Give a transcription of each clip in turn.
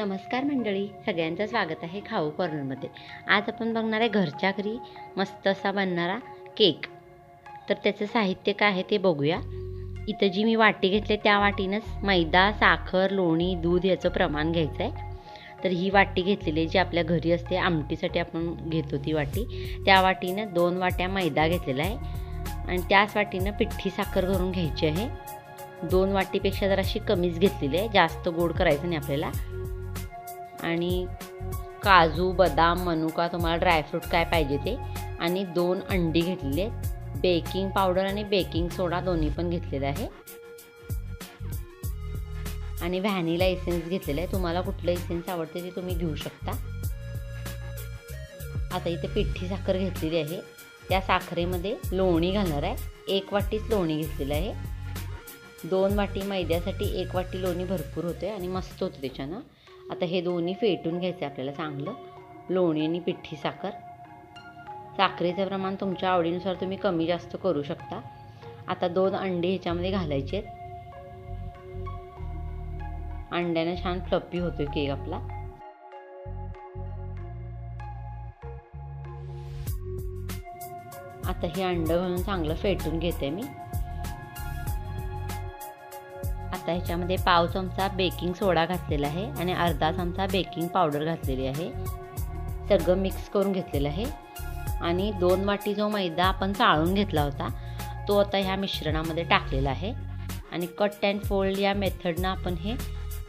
नमस्कार मंडळी सगळ्यांचं स्वागत आहे खाऊ कॉर्नरमध्ये. आज आपण बघणार आहे घरच्या घरी मस्त असा बनणारा केक. तर त्याचं साहित्य काय आहे ते बघूया. इथं जी मी वाटी घेतली त्या वाटीनंच मैदा साखर लोणी दूध याचं प्रमाण घ्यायचं आहे. तर ही वाटी घेतलेली आहे जी आपल्या घरी असते आमटीसाठी आपण घेतो ती वाटी. त्या वाटीनं दोन वाट्या मैदा घेतलेला आहे. आणि त्याच वाटीनं पिठ्ठी साखर करून घ्यायची आहे. दोन वाटीपेक्षा जराशी कमीच घेतलेली आहे जास्त गोड करायचं नाही आपल्याला. आणि काजू बदाम मनुका तुम्हाला ड्रायफ्रूट काय पाहिजे ते. आणि दोन अंडी घेतलेली आहेत. बेकिंग पावडर आणि बेकिंग सोडा दोन्ही पण घेतलेला आहे. आणि व्हॅनिला एसेन्स घेतलेला आहे. तुम्हाला कुठलं एसेन्स आवडते ते तुम्ही घेऊ शकता. आता इथे पिठी साखर घेतलेली आहे. त्या साखरेमध्ये लोणी घालणार आहे. एक वाटीच लोणी घेतलेलं आहे. दोन वाटी मैद्यासाठी एक वाटी लोणी भरपूर होते आणि मस्त होतं त्याच्यानं. आता हे दोन्ही फेटून घ्यायचं आपल्याला चांगलं. लोणी आणि पिठी साखर. साखरेचं प्रमाण तुमच्या आवडीनुसार तुम्ही कमी जास्त करू शकता. आता दोन अंडे ह्याच्यामध्ये घालायचे आहेत. अंड्याने छान फ्लपी होतोय केक आपला. आता हे अंडं घालून चांगलं फेटून घेते मी. आता ह्याच्यामध्ये पाव चमचा बेकिंग सोडा घातलेला आहे आणि अर्धा चमचा बेकिंग पावडर घातलेली आहे. सगळं मिक्स करून घेतलेलं आहे. आणि दोन वाटी जो मैदा आपण चाळून घेतला होता तो आता ह्या मिश्रणामध्ये टाकलेला आहे. आणि कट अँड फोल्ड या मेथडनं आपण हे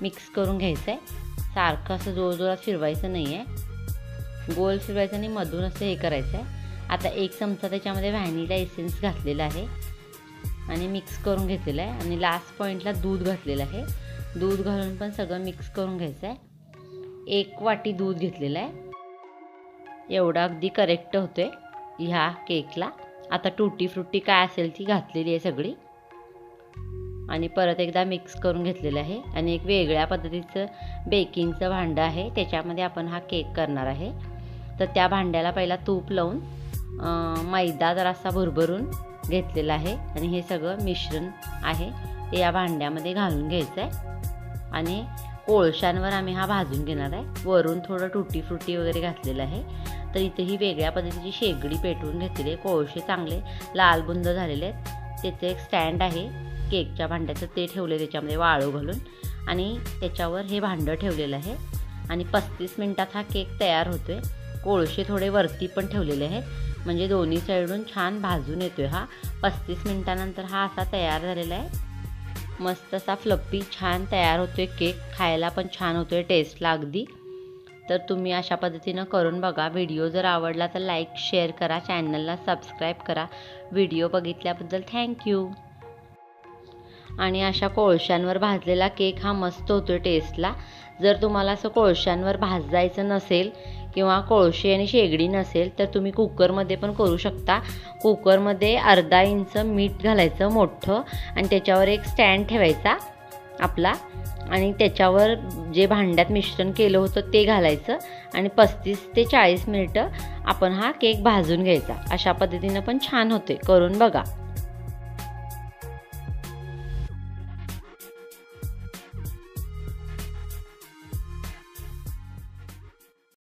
मिक्स करून घ्यायचं आहे सारखं असं जोरजोरात फिरवायचं नाही आहे गोल फिरवायचं आणि मधून असं हे करायचं आहे आता एक चमचा त्याच्यामध्ये व्हॅनिला एसेन्स घातलेला आहे. आणि मिक्स करून घेतलेलं आहे. आणि लास्ट पॉईंटला दूध घातलेलं आहे. दूध घालून पण सगळं मिक्स करून घ्यायचं आहे. एक वाटी दूध घेतलेलं आहे. एवढं अगदी करेक्ट होतो आहे ह्या केकला आता टुटी फ्रुटी काय असेल ती घातलेली आहे सगळी. आणि परत एकदा मिक्स करून घेतलेलं आहे. आणि एक वेगळ्या पद्धतीचं बेकिंगचं भांडं आहे. त्याच्यामध्ये आपण हा केक करणार आहे. तर त्या भांड्याला पहिला तूप लावून मैदा जरासा भरभरून घेतलेलं आहे. आणि हे सगळं मिश्रण आहे. ते या भांड्यामध्ये घालून घ्यायचं आहे आणि कोळशांवर आम्ही हा भाजून घेणार आहे. वरून थोडं टुटी फ्रुटी वगैरे घातलेलं आहे. तर इथेही वेगळ्या पद्धतीची शेगडी पेटवून घेतलेली आहे. कोळशे चांगले लालबुंद झालेले आहेत. त्याचं एक स्टँड आहे. केकच्या भांड्याचं ते ठेवले त्याच्यामध्ये वाळू घालून. आणि त्याच्यावर हे भांडं ठेवलेलं आहे. आणि पस्तीस मिनटात हा केक तयार होतो आहे कोळशे थोडे वरती पण ठेवलेले आहेत. म्हणजे दोन्ही साईडून छान भाजून येतोय हा. पस्तीस मिनटानंतर हा असा तयार झालेला आहे. मस्त असा फ्लप्पी छान तयार होतोय केक खायला पण छान होतोय टेस्टला अगदी. तर तुम्ही अशा पद्धतीनं करून बघा. व्हिडिओ जर आवडला तर लाईक शेअर करा. चॅनलला सबस्क्राईब करा. व्हिडिओ बघितल्याबद्दल थँक्यू आणि अशा कोळशांवर भाजलेला केक हा मस्त होतो टेस्टला जर तुम्हाला असं कोळशांवर भाजायचं नसेल किंवा कोळशी आणि शेगडी नसेल तर तुम्ही कुकरमध्ये पण करू शकता. कुकरमध्ये अर्धा इंच मीठ घालायचं मोठं आणि त्याच्यावर एक स्टँड ठेवायचा आपला. आणि त्याच्यावर जे भांड्यात मिश्रण केलं होतं ते घालायचं आणि पस्तीस ते चाळीस मिनिटं आपण हा केक भाजून घ्यायचा. अशा पद्धतीनं पण छान होते करून बघा.